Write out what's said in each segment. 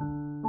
you.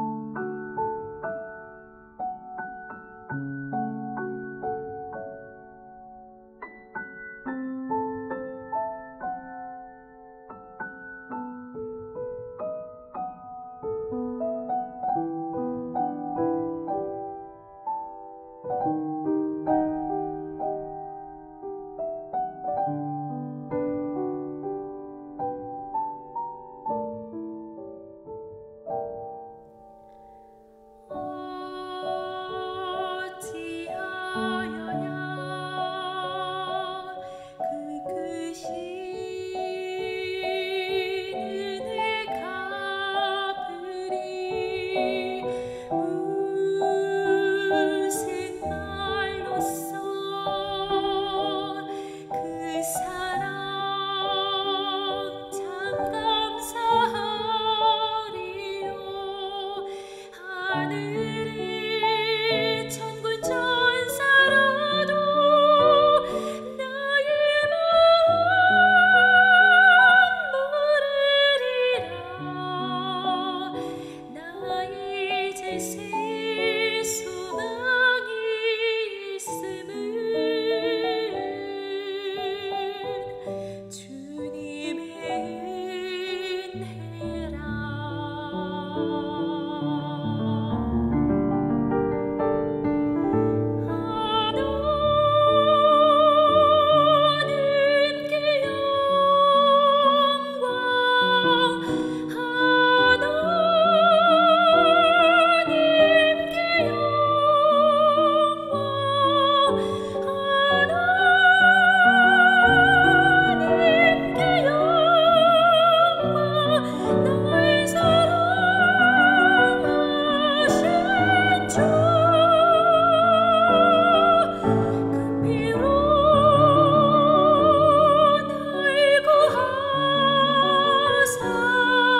are the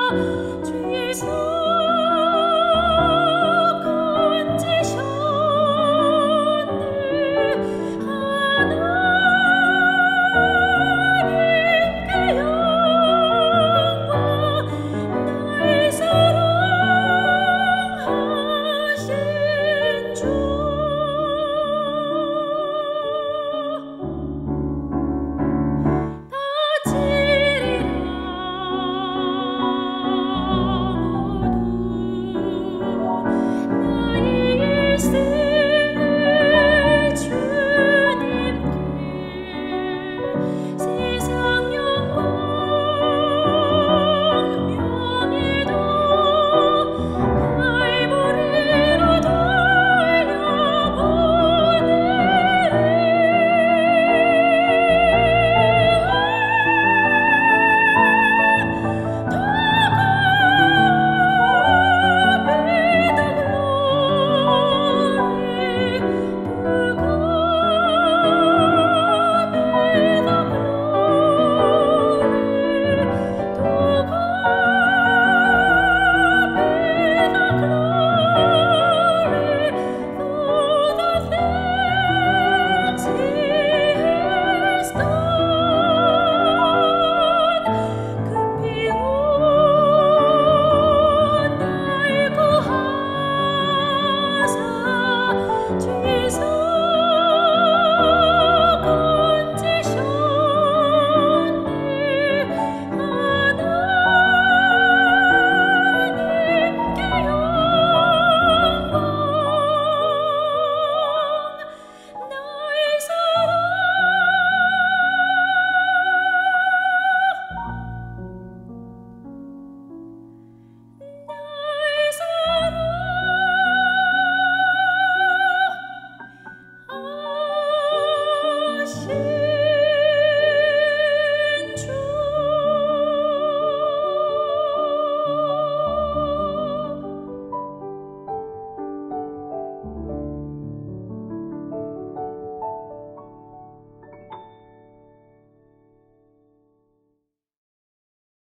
啊。